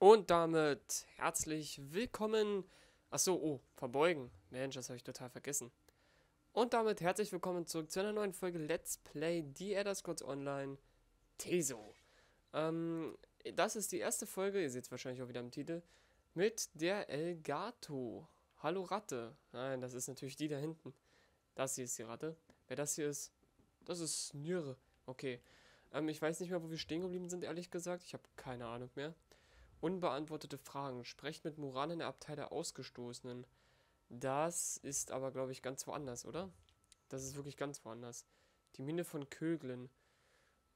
Und damit herzlich willkommen. Achso, oh, verbeugen. Mensch, das habe ich total vergessen. Und damit herzlich willkommen zurück zu einer neuen Folge Let's Play The Elder Scrolls Online Teso. Ähm, das ist die erste Folge, ihr seht es wahrscheinlich auch wieder im Titel, mit der Elgato. Hallo Ratte. Nein, das ist natürlich die da hinten. Das hier ist die Ratte. Wer das hier ist, das ist Nüre. Okay. Ähm, ich weiß nicht mehr, wo wir stehen geblieben sind, ehrlich gesagt. Ich habe keine Ahnung mehr. Unbeantwortete Fragen. Sprecht mit Muran in der Abtei der Ausgestoßenen. Das ist aber, glaube ich, ganz woanders, oder? Das ist wirklich ganz woanders. Die Mine von Köglen.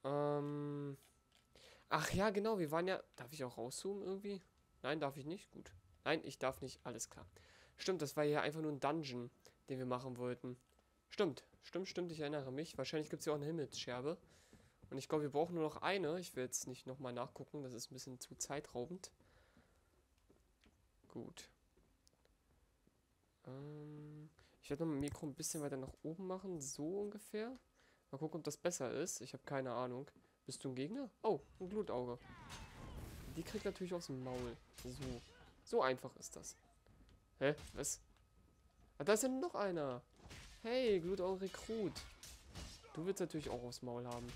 Ähm. Ach ja, genau, wir waren ja. Darf ich auch rauszoomen irgendwie? Nein, darf ich nicht? Gut. Nein, ich darf nicht. Alles klar. Stimmt, das war ja einfach nur ein Dungeon, den wir machen wollten. Stimmt, stimmt, stimmt, ich erinnere mich. Wahrscheinlich gibt es ja auch eine Himmelsscherbe. Und ich glaube, wir brauchen nur noch eine. Ich will jetzt nicht nochmal nachgucken, das ist ein bisschen zu zeitraubend. Gut. Ähm, ich werde noch mein Mikro ein bisschen weiter nach oben machen, so ungefähr. Mal gucken, ob das besser ist. Ich habe keine Ahnung. Bist du ein Gegner? Oh, ein Glutauge. Die kriegt natürlich aus dem Maul. So. So einfach ist das. Hä? Was? Ah, da ist ja noch einer. Hey, Glutauge Rekrut. Du willst natürlich auch aufs Maul haben.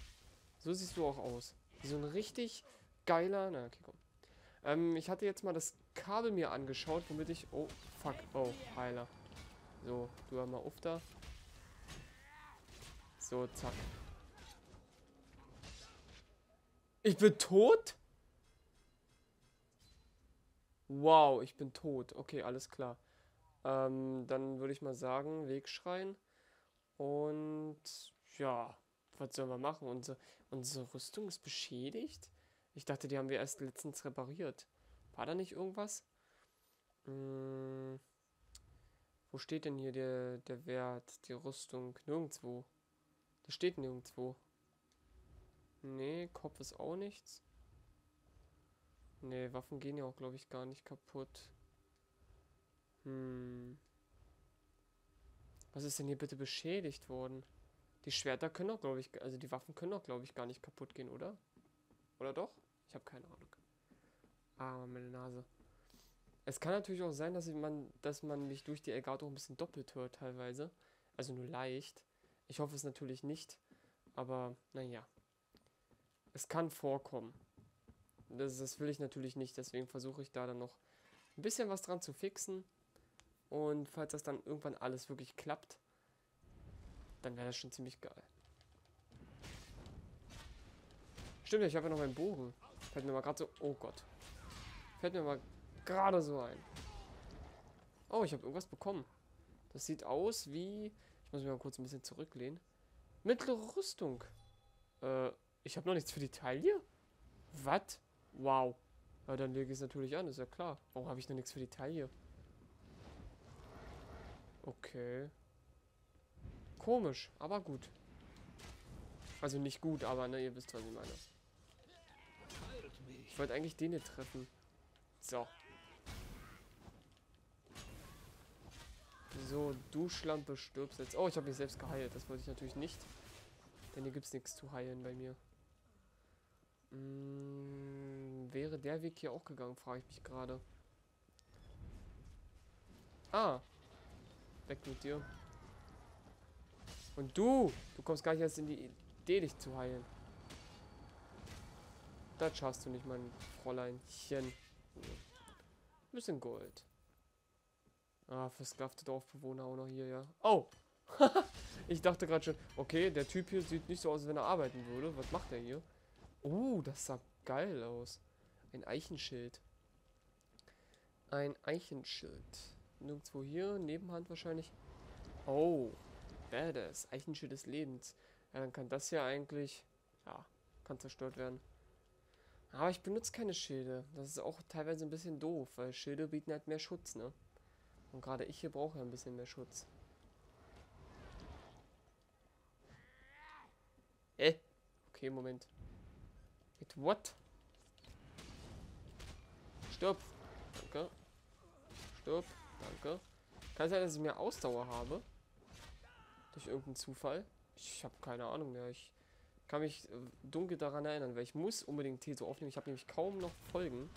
So siehst du auch aus. So ein richtig geiler... Na, okay, komm. Ähm, ich hatte jetzt mal das Kabel mir angeschaut, womit ich... Oh, fuck. Oh, Heiler. So, du mal auf da. So, zack. Ich bin tot? Wow, ich bin tot. Okay, alles klar. Ähm, dann würde ich mal sagen, Wegschreien. Und ja, was sollen wir machen? Unsere, unsere Rüstung ist beschädigt? Ich dachte, die haben wir erst letztens repariert. War da nicht irgendwas? Hm, wo steht denn hier der, der Wert, die Rüstung? Nirgendwo. Das steht nirgendwo. Nee, Kopf ist auch nichts. Nee, Waffen gehen ja auch, glaube ich, gar nicht kaputt. Hm. Was ist denn hier bitte beschädigt worden? Die Schwerter können auch, glaube ich, also die Waffen können auch, glaube ich, gar nicht kaputt gehen, oder? Oder doch? Ich habe keine Ahnung. Ah, meine Nase. Es kann natürlich auch sein, dass man, dass man mich durch die Elgato ein bisschen doppelt hört teilweise. Also nur leicht. Ich hoffe es natürlich nicht. Aber, naja. Es kann vorkommen. Das, das will ich natürlich nicht. Deswegen versuche ich da dann noch ein bisschen was dran zu fixen. Und falls das dann irgendwann alles wirklich klappt, dann wäre das schon ziemlich geil. Stimmt, ich habe ja noch meinen Bogen. Fällt mir mal gerade so... Oh Gott. Fällt mir mal gerade so ein. Oh, ich habe irgendwas bekommen. Das sieht aus wie... Ich muss mich mal kurz ein bisschen zurücklehnen. Mittlere Rüstung. Äh, ich habe noch nichts für die Taille? Was? Wow. Ja, dann lege ich es natürlich an, ist ja klar. Warum habe ich noch nichts für die Taille? Okay. Komisch, aber gut. Also nicht gut, aber ne, ihr wisst, was ich meine. Ich wollte eigentlich den hier treffen. So. So, du Schlampe stirbst jetzt. Oh, ich habe mich selbst geheilt. Das wollte ich natürlich nicht. Denn hier gibt es nichts zu heilen bei mir. Hm, wäre der Weg hier auch gegangen, frage ich mich gerade. Ah. Weg mit dir. Und du, du kommst gar nicht erst in die Idee, dich zu heilen. Das schaffst du nicht, mein Fräuleinchen. Bisschen Gold. Ah, versklavte Dorfbewohner auch noch hier, ja. Oh! ich dachte gerade schon, okay, der Typ hier sieht nicht so aus, als wenn er arbeiten würde. Was macht er hier? Oh, das sah geil aus. Ein Eichenschild. Ein Eichenschild. Nirgendwo hier, Nebenhand wahrscheinlich. Oh, Badass. Eichenschild des Lebens. Ja, dann kann das ja eigentlich... Ja, kann zerstört werden. Aber ich benutze keine Schilde. Das ist auch teilweise ein bisschen doof, weil Schilde bieten halt mehr Schutz, ne? Und gerade ich hier brauche ja ein bisschen mehr Schutz. Äh? Okay, Moment. Mit what? Stopp. Danke. Stopp. Danke. Kann sein, dass ich mehr Ausdauer habe. Durch irgendeinen Zufall. Ich habe keine Ahnung mehr. Ich kann mich äh, dunkel daran erinnern, weil ich muss unbedingt Teso aufnehmen. Ich habe nämlich kaum noch Folgen.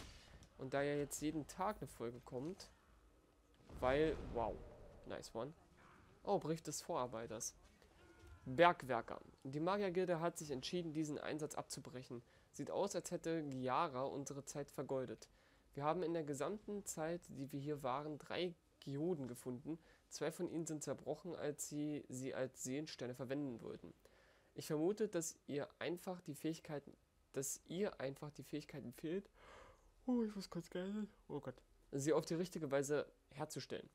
Und da ja jetzt jeden Tag eine Folge kommt, weil, wow, nice one. Oh, Bericht des Vorarbeiters. Bergwerker. Die Magiergilde hat sich entschieden, diesen Einsatz abzubrechen. Sieht aus, als hätte Giara unsere Zeit vergeudet. Wir haben in der gesamten Zeit, die wir hier waren, drei Geoden gefunden. Zwei von ihnen sind zerbrochen, als sie sie als Seelensterne verwenden wollten. Ich vermute, dass ihr einfach die Fähigkeiten, dass ihr einfach die Fähigkeiten fehlt. Oh, ich muss kurz geilen. Oh Gott. Sie auf die richtige Weise herzustellen.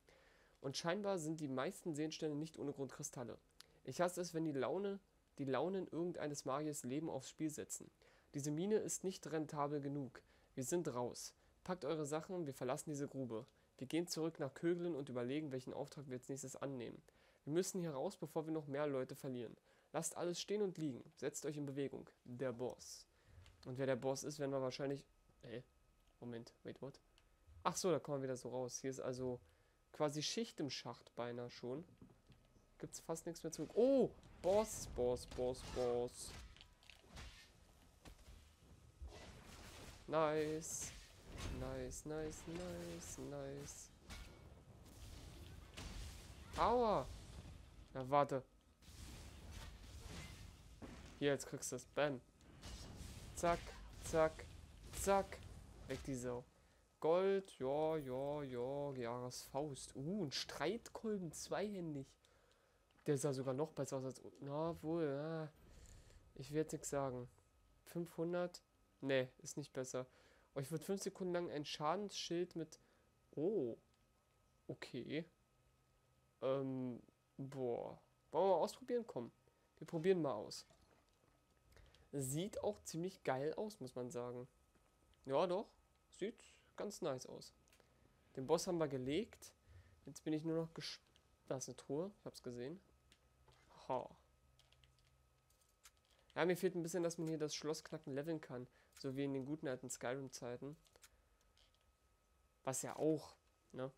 Und scheinbar sind die meisten Seelensterne nicht ohne Grund Kristalle. Ich hasse es, wenn die Laune, die Launen irgendeines Magiers Leben aufs Spiel setzen. Diese Mine ist nicht rentabel genug. Wir sind raus. Packt eure Sachen, wir verlassen diese Grube. Wir gehen zurück nach Köglen und überlegen, welchen Auftrag wir als nächstes annehmen. Wir müssen hier raus, bevor wir noch mehr Leute verlieren. Lasst alles stehen und liegen. Setzt euch in Bewegung. Der Boss. Und wer der Boss ist, werden wir wahrscheinlich... Äh, Moment, wait, what? Ach so, da kommen wir wieder so raus. Hier ist also quasi Schicht im Schacht beinahe schon. Gibt's fast nichts mehr zurück. Oh, Boss, Boss, Boss, Boss. Nice. Nice, nice, nice, nice. Aua. Na, warte. Hier, jetzt kriegst du es. Bam. Zack, zack, zack. Weg die Sau. Gold, ja, ja, ja, Jahresfaust. Uh, ein Streitkolben, zweihändig. Der sah sogar noch besser aus als... Na, wohl, ja. Ich will jetzt nichts sagen. 500? Ne, ist nicht besser. Oh, ich würde 5 Sekunden lang ein Schadensschild mit... Oh. Okay. Ähm, boah. Wollen wir mal ausprobieren? Komm. Wir probieren mal aus. Sieht auch ziemlich geil aus, muss man sagen. Ja, doch. Sieht ganz nice aus. Den Boss haben wir gelegt. Jetzt bin ich nur noch ges... Da ist eine Truhe. Ich hab's gesehen. Ha. Ja, mir fehlt ein bisschen, dass man hier das Schloss knacken leveln kann. So wie in den guten alten Skyrim-Zeiten. Was ja auch, ne?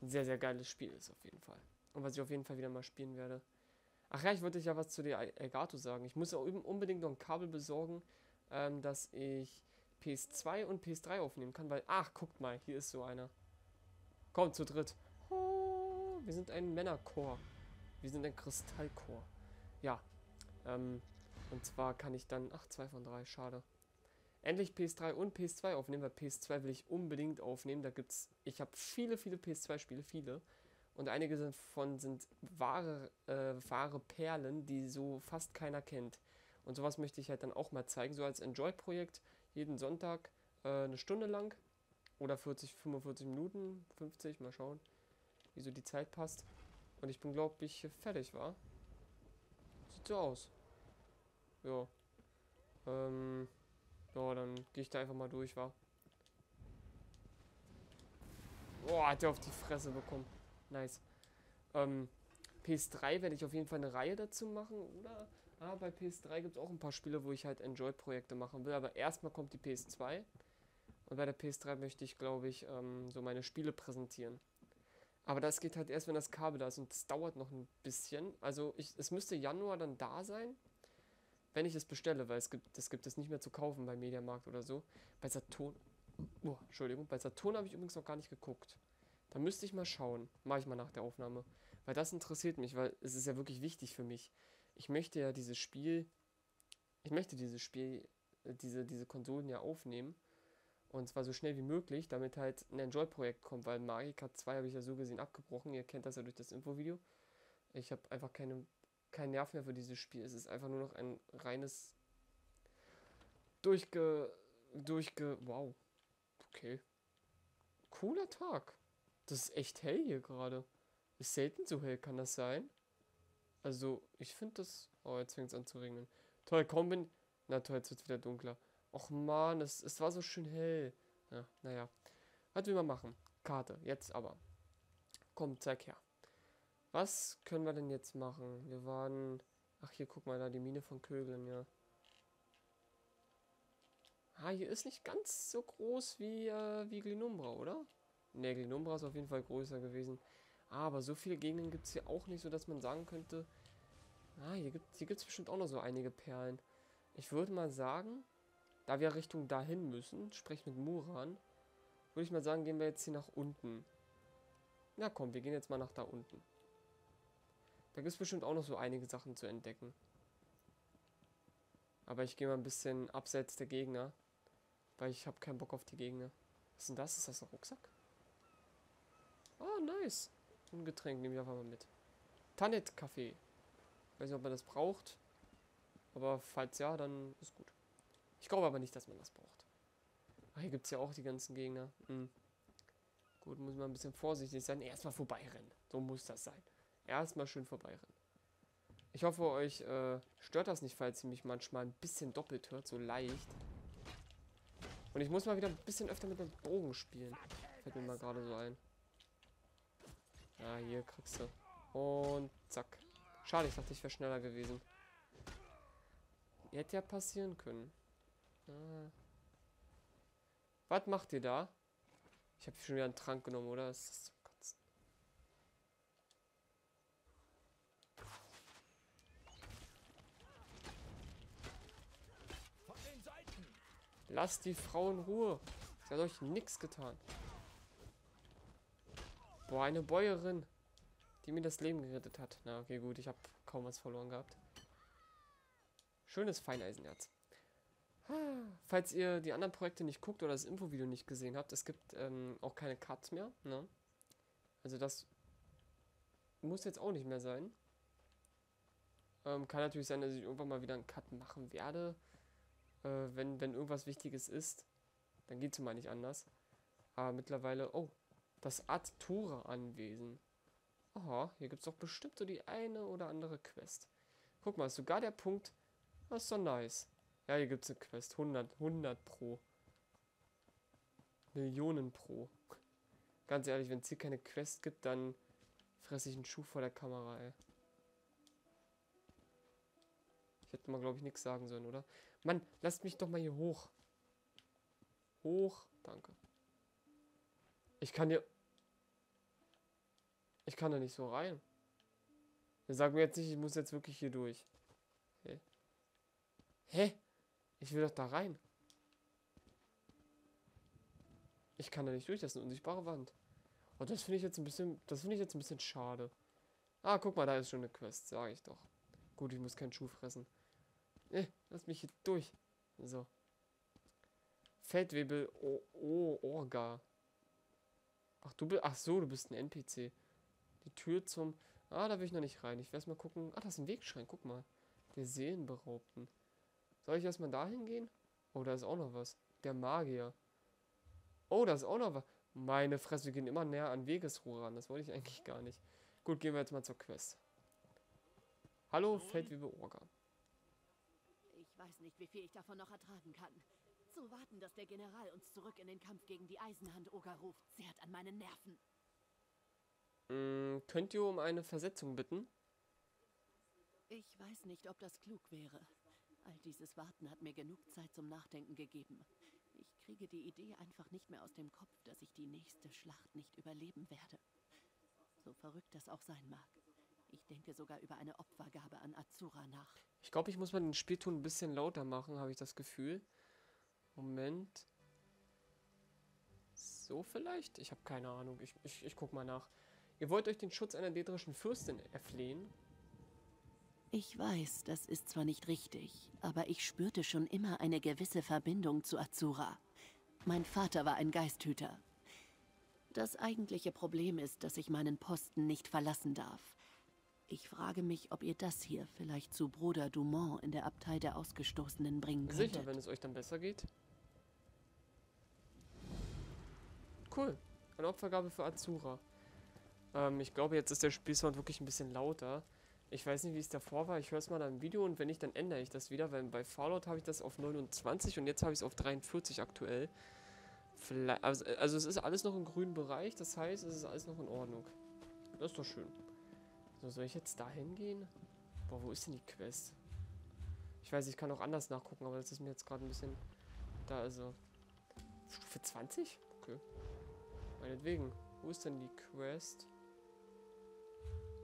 Ein sehr, sehr geiles Spiel ist auf jeden Fall. Und was ich auf jeden Fall wieder mal spielen werde. Ach ja, ich wollte ja was zu der Elgato sagen. Ich muss ja unbedingt noch ein Kabel besorgen, ähm, dass ich PS2 und PS3 aufnehmen kann, weil, ach, guckt mal, hier ist so einer. Kommt zu dritt. Wir sind ein Männerchor. Wir sind ein Kristallchor. Ja. Ähm, und zwar kann ich dann, ach, zwei von drei, schade. Endlich PS3 und PS2 aufnehmen, weil PS2 will ich unbedingt aufnehmen. Da gibt's, ich habe viele, viele PS2-Spiele, viele. Und einige davon sind wahre, äh, wahre Perlen, die so fast keiner kennt. Und sowas möchte ich halt dann auch mal zeigen, so als Enjoy-Projekt jeden Sonntag äh, eine Stunde lang oder 40, 45 Minuten, 50, mal schauen, wie so die Zeit passt. Und ich bin, glaube ich, fertig, war. Sieht so aus. Ja. Ähm, ja, dann gehe ich da einfach mal durch, war. Boah, hat der auf die Fresse bekommen. Nice. Ähm, PS3 werde ich auf jeden Fall eine Reihe dazu machen, oder? Ah, bei PS3 gibt es auch ein paar Spiele, wo ich halt Enjoy-Projekte machen will. Aber erstmal kommt die PS2. Und bei der PS3 möchte ich, glaube ich, ähm, so meine Spiele präsentieren. Aber das geht halt erst, wenn das Kabel da ist. Und es dauert noch ein bisschen. Also ich, es müsste Januar dann da sein, wenn ich es bestelle, weil es gibt, das gibt es nicht mehr zu kaufen bei Mediamarkt oder so. Bei Saturn. Oh, Entschuldigung, bei Saturn habe ich übrigens noch gar nicht geguckt. Da müsste ich mal schauen. Mache ich mal nach der Aufnahme. Weil das interessiert mich, weil es ist ja wirklich wichtig für mich ich möchte ja dieses Spiel, ich möchte dieses Spiel, äh, diese, diese Konsolen ja aufnehmen. Und zwar so schnell wie möglich, damit halt ein Enjoy-Projekt kommt, weil Magica 2 habe ich ja so gesehen abgebrochen. Ihr kennt das ja durch das Infovideo. Ich habe einfach keine, keinen Nerv mehr für dieses Spiel. Es ist einfach nur noch ein reines durchge. durchge. Wow. Okay. Cooler Tag. Das ist echt hell hier gerade. Ist selten so hell, kann das sein? Also, ich finde das... Oh, jetzt fängt es an zu regnen. Toll, kaum bin... Na toll, jetzt wird wieder dunkler. Och man, es, es war so schön hell. Ja, naja. Was will man machen? Karte, jetzt aber. Komm, zeig her. Was können wir denn jetzt machen? Wir waren... Ach, hier, guck mal, da die Mine von Kögeln, ja. Ah, hier ist nicht ganz so groß wie, äh, wie Glinumbra, oder? Ne, Glinumbra ist auf jeden Fall größer gewesen. Aber so viele Gegenden gibt es hier auch nicht, so dass man sagen könnte, ah, hier gibt es hier bestimmt auch noch so einige Perlen. Ich würde mal sagen, da wir Richtung dahin müssen, sprich mit Muran, würde ich mal sagen, gehen wir jetzt hier nach unten. Na komm, wir gehen jetzt mal nach da unten. Da gibt es bestimmt auch noch so einige Sachen zu entdecken. Aber ich gehe mal ein bisschen abseits der Gegner. Weil ich habe keinen Bock auf die Gegner. Was ist denn das? Ist das ein Rucksack? Oh, nice. Ein Getränk nehme ich einfach mal mit. Tannet Kaffee. Weiß nicht, ob man das braucht. Aber falls ja, dann ist gut. Ich glaube aber nicht, dass man das braucht. Ach, hier gibt es ja auch die ganzen Gegner. Hm. Gut, muss man ein bisschen vorsichtig sein. Erstmal vorbeirennen. So muss das sein. Erstmal schön vorbeirennen. Ich hoffe, euch äh, stört das nicht, falls ihr mich manchmal ein bisschen doppelt hört. So leicht. Und ich muss mal wieder ein bisschen öfter mit dem Bogen spielen. Fällt mir mal gerade so ein. Ja, hier kriegst du. Und zack. Schade, ich dachte, ich wäre schneller gewesen. Hätte ja passieren können. Ah. Was macht ihr da? Ich habe schon wieder einen Trank genommen, oder? Das ist zum Kotzen. Lasst die Frau in Ruhe. Sie hat euch nichts getan. Boah, eine Bäuerin, die mir das Leben gerettet hat. Na, okay, gut, ich habe kaum was verloren gehabt. Schönes Feineisenerz. Falls ihr die anderen Projekte nicht guckt oder das Infovideo nicht gesehen habt, es gibt ähm, auch keine Cuts mehr. Ne? Also das muss jetzt auch nicht mehr sein. Ähm, kann natürlich sein, dass ich irgendwann mal wieder einen Cut machen werde. Äh, wenn, wenn irgendwas Wichtiges ist, dann geht es mal nicht anders. Aber mittlerweile, oh, das Artura-Anwesen. Aha, hier gibt es doch bestimmt so die eine oder andere Quest. Guck mal, sogar der Punkt, das ist doch nice. Ja, hier gibt es eine Quest. 100, 100 pro. Millionen pro. Ganz ehrlich, wenn es hier keine Quest gibt, dann fresse ich einen Schuh vor der Kamera, ey. Ich hätte mal, glaube ich, nichts sagen sollen, oder? Mann, lasst mich doch mal hier hoch. Hoch, danke. Ich kann hier... Ich kann da nicht so rein. Sag mir jetzt nicht, ich muss jetzt wirklich hier durch. Hä? Hä? Ich will doch da rein. Ich kann da nicht durch, das ist eine unsichtbare Wand. Und das finde ich jetzt ein bisschen, das finde ich jetzt ein bisschen schade. Ah, guck mal, da ist schon eine Quest, sage ich doch. Gut, ich muss keinen Schuh fressen. Eh, lass mich hier durch. So. Feldwebel, oh, oh, Orga. Ach, du bist, ach so, du bist ein NPC. Die Tür zum, ah, da will ich noch nicht rein. Ich werde mal gucken. Ah, das ist ein Wegschrein, guck mal. Der Seelenberaubten. Soll ich erstmal dahin gehen? Oh, da ist auch noch was. Der Magier. Oh, da ist auch noch was. Meine Fresse, wir gehen immer näher an Wegesruhe ran. Das wollte ich eigentlich gar nicht. Gut, gehen wir jetzt mal zur Quest. Hallo, Feldwebe Orga. Ich weiß nicht, wie viel ich davon noch ertragen kann. Zu warten, dass der General uns zurück in den Kampf gegen die Eisenhand-Oger ruft, zehrt an meinen Nerven. Mm, könnt ihr um eine Versetzung bitten? Ich weiß nicht, ob das klug wäre. All dieses Warten hat mir genug Zeit zum Nachdenken gegeben. Ich kriege die Idee einfach nicht mehr aus dem Kopf, dass ich die nächste Schlacht nicht überleben werde. So verrückt das auch sein mag. Ich denke sogar über eine Opfergabe an Azura nach. Ich glaube, ich muss mal den Spielton ein bisschen lauter machen, habe ich das Gefühl. Moment. So vielleicht? Ich habe keine Ahnung. Ich, ich, ich guck mal nach. Ihr wollt euch den Schutz einer dädrischen Fürstin erflehen? Ich weiß, das ist zwar nicht richtig, aber ich spürte schon immer eine gewisse Verbindung zu Azura. Mein Vater war ein Geisthüter. Das eigentliche Problem ist, dass ich meinen Posten nicht verlassen darf. Ich frage mich, ob ihr das hier vielleicht zu Bruder Dumont in der Abtei der Ausgestoßenen bringen könntet. Sicher, wenn es euch dann besser geht. Cool. Eine Opfergabe für Azura. Ähm, ich glaube, jetzt ist der Spielsound wirklich ein bisschen lauter. Ich weiß nicht, wie es davor war. Ich höre es mal im Video und wenn nicht, dann ändere ich das wieder, weil bei Fallout habe ich das auf 29 und jetzt habe ich es auf 43 aktuell. Vielleicht, also, also es ist alles noch im grünen Bereich, das heißt, es ist alles noch in Ordnung. Das ist doch schön. So, soll ich jetzt da hingehen? Boah, wo ist denn die Quest? Ich weiß, ich kann auch anders nachgucken, aber das ist mir jetzt gerade ein bisschen... Da, also... Stufe 20? Okay. Meinetwegen. Wo ist denn die Quest?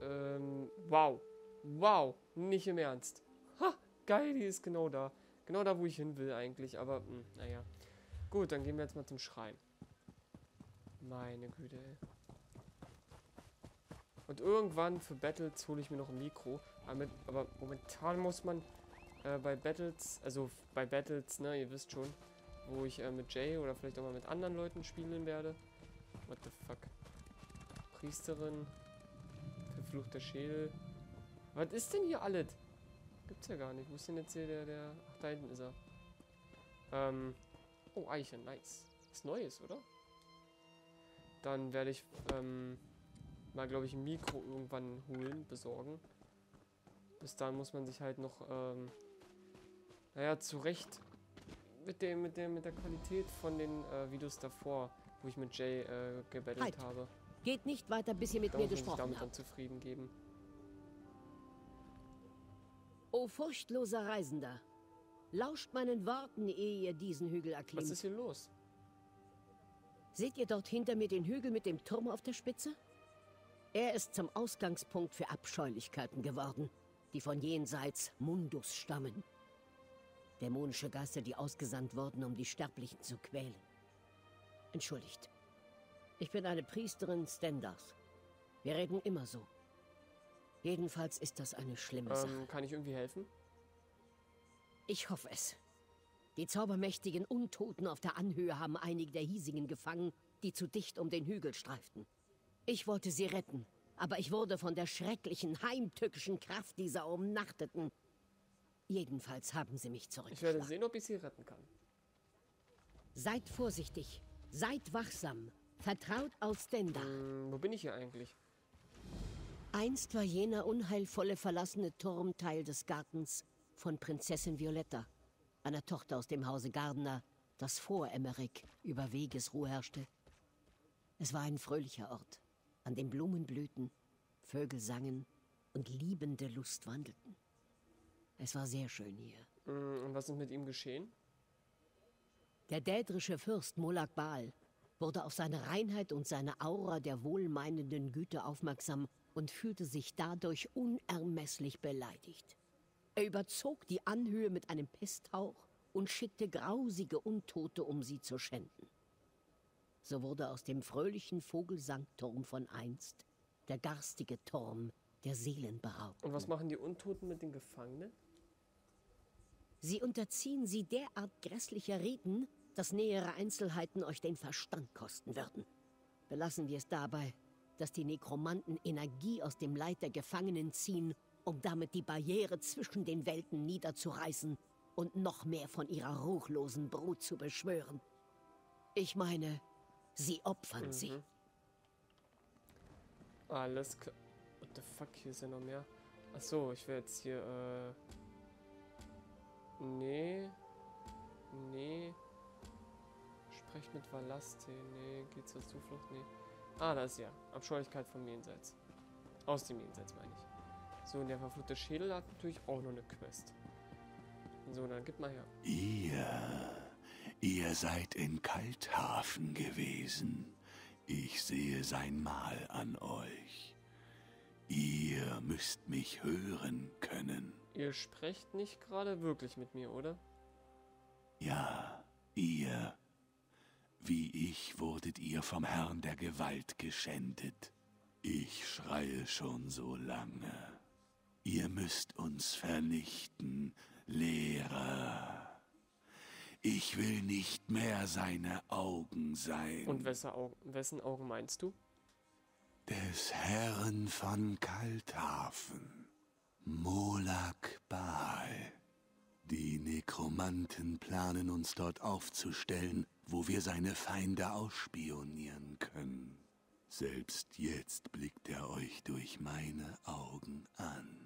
Ähm, wow. Wow, nicht im Ernst. Ha, geil, die ist genau da. Genau da, wo ich hin will eigentlich, aber mh, hm, naja. Gut, dann gehen wir jetzt mal zum Schrein. Meine Güte, ey. Und irgendwann für Battles hole ich mir noch ein Mikro. Aber, mit, aber momentan muss man äh, bei Battles, also bei Battles, ne, ihr wisst schon, wo ich äh, mit Jay oder vielleicht auch mal mit anderen Leuten spielen werde. What the fuck? Priesterin. Verfluchter Schädel. Was ist denn hier alles? Gibt's ja gar nicht. Wo ist denn jetzt hier der, der... Ach, da hinten ist er. Ähm... Oh, Eiche, nice. Was Neues, oder? Dann werde ich, ähm... Mal, glaube ich, ein Mikro irgendwann holen, besorgen. Bis dahin muss man sich halt noch, ähm... Naja, zurecht mit dem, mit dem, mit der Qualität von den äh, Videos davor, wo ich mit Jay äh, gebettelt halt. habe. Geht nicht weiter, bis ihr mit da mir gesprochen damit habt. Dann zufrieden geben. O furchtloser Reisender, lauscht meinen Worten, ehe ihr diesen Hügel erklimmt. Was ist hier los? Seht ihr dort hinter mir den Hügel mit dem Turm auf der Spitze? Er ist zum Ausgangspunkt für Abscheulichkeiten geworden, die von jenseits Mundus stammen. Dämonische Geister, die ausgesandt wurden, um die Sterblichen zu quälen. Entschuldigt. Ich bin eine Priesterin Stendars. Wir reden immer so. Jedenfalls ist das eine schlimme ähm, Sache. Kann ich irgendwie helfen? Ich hoffe es. Die zaubermächtigen Untoten auf der Anhöhe haben einige der hiesigen gefangen, die zu dicht um den Hügel streiften. Ich wollte sie retten, aber ich wurde von der schrecklichen, heimtückischen Kraft dieser Umnachteten. Jedenfalls haben sie mich zurückgeschlagen. Ich werde sehen, ob ich sie retten kann. Seid vorsichtig, seid wachsam, vertraut auf Stenda. Hm, wo bin ich hier eigentlich? Einst war jener unheilvolle verlassene Turm Teil des Gartens von Prinzessin Violetta, einer Tochter aus dem Hause Gardner, das vor Emmerich über Wegesruhe herrschte. Es war ein fröhlicher Ort, an dem Blumen blühten, Vögel sangen und liebende Lust wandelten. Es war sehr schön hier. Mm, und was ist mit ihm geschehen? Der dädrische Fürst Molag Baal wurde auf seine Reinheit und seine Aura der wohlmeinenden Güte aufmerksam und fühlte sich dadurch unermesslich beleidigt. Er überzog die Anhöhe mit einem Pesthauch und schickte grausige Untote, um sie zu schänden. So wurde aus dem fröhlichen Vogelsangturm von einst der garstige Turm der Seelenberaubten. Und was machen die Untoten mit den Gefangenen? Sie unterziehen sie derart grässlicher Reden, dass nähere Einzelheiten euch den Verstand kosten würden. Belassen wir es dabei dass die Nekromanten Energie aus dem Leid der Gefangenen ziehen, um damit die Barriere zwischen den Welten niederzureißen und noch mehr von ihrer ruchlosen Brut zu beschwören. Ich meine, sie opfern mhm. sie. Alles klar. What the fuck, hier ist ja noch mehr. Achso, ich will jetzt hier, äh... Nee. Nee. Sprecht mit Valaste. Nee, geht zur Zuflucht? Nee. Ah, da ist ja. Abscheulichkeit vom Jenseits. Aus dem Jenseits, meine ich. So, und der verfluchte Schädel hat natürlich auch noch eine Quest. So, dann gib mal her. Ihr, ihr seid in Kalthafen gewesen. Ich sehe sein Mal an euch. Ihr müsst mich hören können. Ihr sprecht nicht gerade wirklich mit mir, oder? Ja, ihr wie ich wurdet ihr vom Herrn der Gewalt geschändet. Ich schreie schon so lange. Ihr müsst uns vernichten, Lehrer. Ich will nicht mehr seine Augen sein. Und wessen Augen, wessen Augen meinst du? Des Herrn von Kalthafen, Molak Baal. Die Nekromanten planen uns dort aufzustellen, wo wir seine Feinde ausspionieren können. Selbst jetzt blickt er euch durch meine Augen an.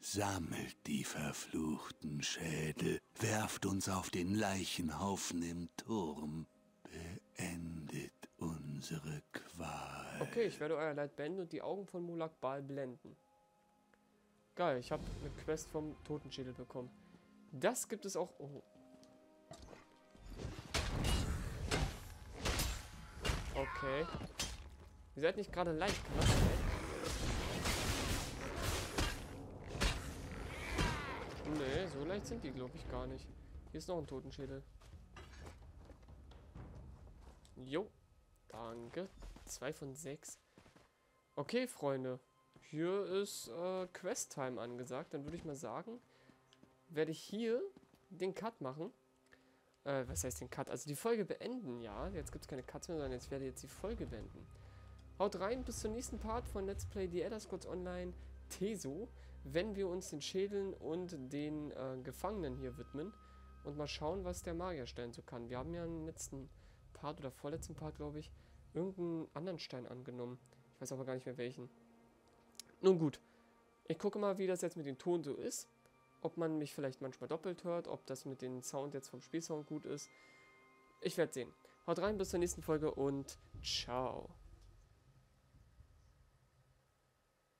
Sammelt die verfluchten Schädel, werft uns auf den Leichenhaufen im Turm, beendet unsere Qual. Okay, ich werde euer Leid beenden und die Augen von Mulak Bal blenden. Geil, ich habe eine Quest vom Totenschädel bekommen. Das gibt es auch... Oh. Okay. Ihr seid nicht gerade leicht gemacht, ey. Nee, so leicht sind die, glaube ich, gar nicht. Hier ist noch ein Totenschädel. Jo, danke. Zwei von sechs. Okay, Freunde. Hier ist äh, Quest-Time angesagt. Dann würde ich mal sagen, werde ich hier den Cut machen. Äh, was heißt den Cut? Also die Folge beenden, ja. Jetzt gibt es keine Cuts mehr, sondern jetzt werde ich jetzt die Folge beenden. Haut rein, bis zum nächsten Part von Let's Play The Elder Scrolls Online Teso, wenn wir uns den Schädeln und den äh, Gefangenen hier widmen und mal schauen, was der Magierstein so kann. Wir haben ja im letzten Part oder vorletzten Part, glaube ich, irgendeinen anderen Stein angenommen. Ich weiß aber gar nicht mehr welchen. Nun gut, ich gucke mal, wie das jetzt mit dem Ton so ist. Ob man mich vielleicht manchmal doppelt hört, ob das mit dem Sound jetzt vom Spielsound gut ist. Ich werde sehen. Haut rein, bis zur nächsten Folge und ciao.